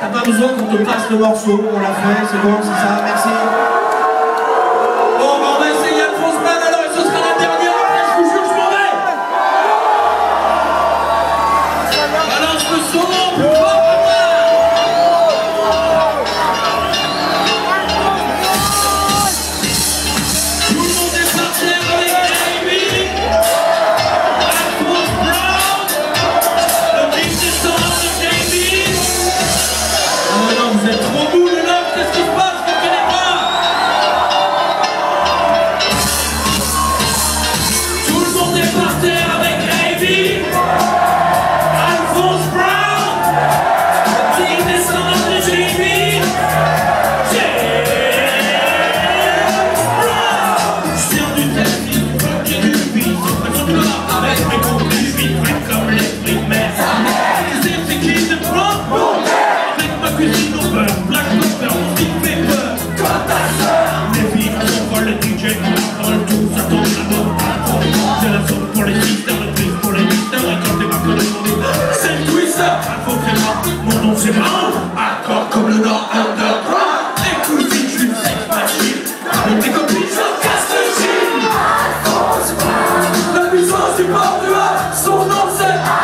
T'as pas besoin qu'on te passe le morceau, on l'a fait, c'est bon, c'est ça, merci. Bon, on va essayer Alphonse Mann alors, et ce sera la dernière, après je vous jure, je m'en vais. Balance le son, mon nom c'est marrant, accord comme le nord underground. Écoute, si tu fais pas chier, avec tes copines, je casse le gym. La puissance du port du Havre, son nom c'est